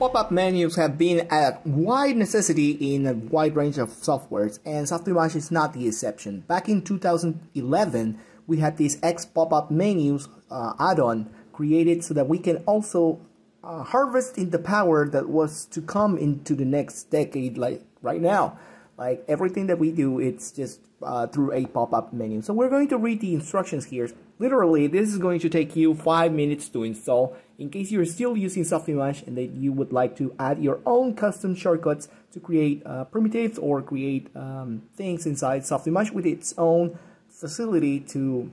Pop-up menus have been a wide necessity in a wide range of softwares, and Softimage is not the exception. Back in 2011, we had this X pop-up menus uh, add-on created so that we can also uh, harvest in the power that was to come into the next decade, like right now. Like everything that we do, it's just uh, through a pop-up menu. So we're going to read the instructions here. Literally, this is going to take you 5 minutes to install in case you're still using Softimage and that you would like to add your own custom shortcuts to create uh, primitives or create um, things inside Softimage with its own facility to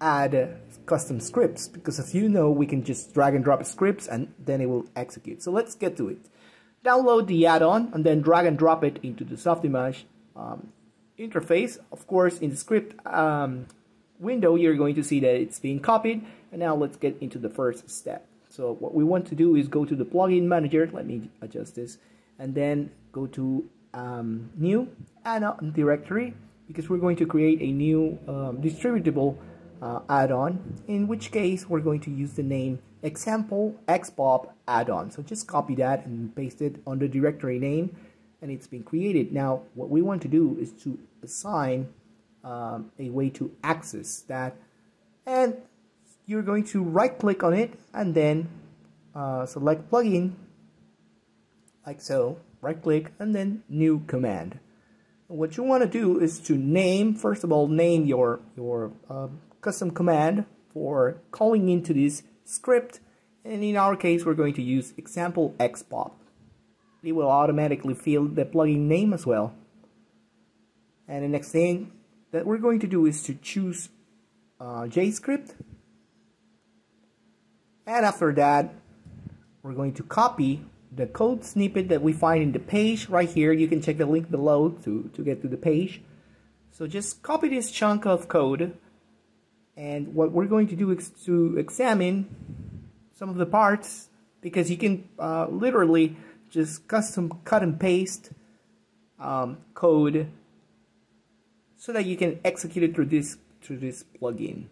add custom scripts because as you know we can just drag and drop scripts and then it will execute. So let's get to it download the add-on and then drag and drop it into the Softimage um, interface. Of course, in the script um, window, you're going to see that it's being copied. And now let's get into the first step. So what we want to do is go to the plugin manager. Let me adjust this. And then go to um, new add-on directory because we're going to create a new um, distributable uh, add-on, in which case we're going to use the name example xpop add-on. So just copy that and paste it on the directory name and it's been created. Now what we want to do is to assign um, a way to access that. And you're going to right click on it and then uh, select plugin. Like so right click and then new command. What you want to do is to name first of all name your your uh, custom command for calling into this script. And in our case we're going to use example xpop. It will automatically fill the plugin name as well. And the next thing that we're going to do is to choose uh, JScript. And after that we're going to copy the code snippet that we find in the page right here. You can check the link below to, to get to the page. So just copy this chunk of code. And what we're going to do is to examine some of the parts because you can uh, literally just custom cut and paste um, code so that you can execute it through this through this plugin.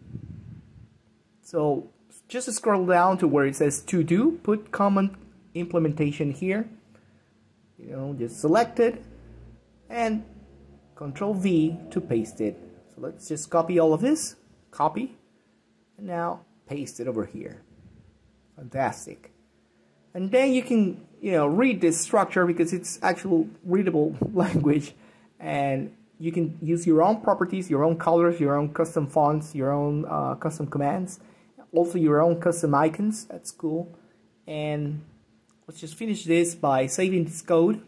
So just scroll down to where it says to do, put common implementation here. You know, just select it and control V to paste it. So let's just copy all of this copy, and now paste it over here. Fantastic. And then you can, you know, read this structure because it's actual readable language and you can use your own properties, your own colors, your own custom fonts, your own uh, custom commands, also your own custom icons. That's cool. And let's just finish this by saving this code.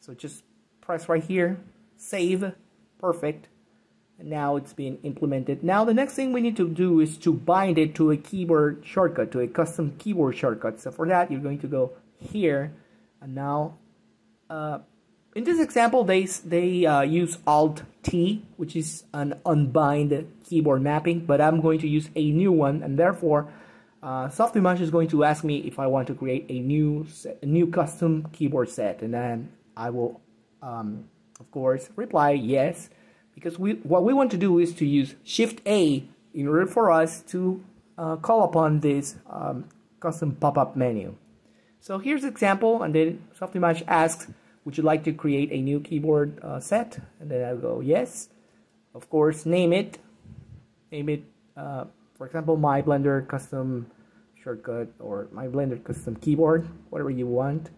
So just press right here, save, perfect and now it's been implemented. Now the next thing we need to do is to bind it to a keyboard shortcut, to a custom keyboard shortcut. So for that, you're going to go here, and now, uh, in this example, they, they uh, use Alt-T, which is an unbind keyboard mapping, but I'm going to use a new one, and therefore, uh, Softimage is going to ask me if I want to create a new, set, a new custom keyboard set, and then I will, um, of course, reply yes, because we what we want to do is to use Shift A in order for us to uh, call upon this um, custom pop-up menu. So here's an example, and then Softimage asks, would you like to create a new keyboard uh, set? And then I'll go yes. Of course, name it. Name it, uh, for example, my Blender custom shortcut or my Blender custom keyboard, whatever you want.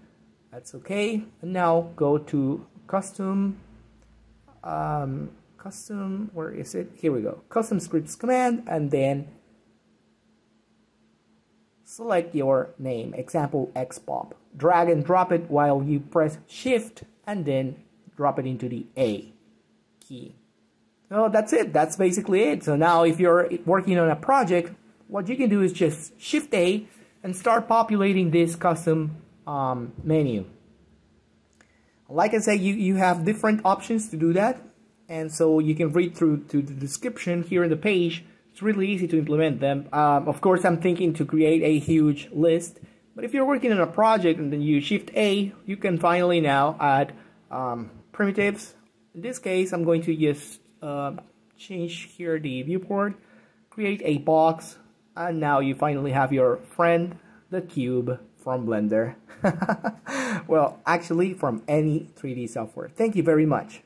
That's okay. And now go to custom um, custom, where is it? Here we go. Custom scripts command and then select your name, example xpop. Drag and drop it while you press shift and then drop it into the A key. So that's it. That's basically it. So now if you're working on a project, what you can do is just shift A and start populating this custom um, menu. Like I said, you, you have different options to do that and so you can read through to the description here in the page. It's really easy to implement them. Um, of course, I'm thinking to create a huge list, but if you're working on a project and then you shift A, you can finally now add um, primitives. In this case, I'm going to just uh, change here the viewport, create a box, and now you finally have your friend, the cube from Blender. well, actually from any 3D software. Thank you very much.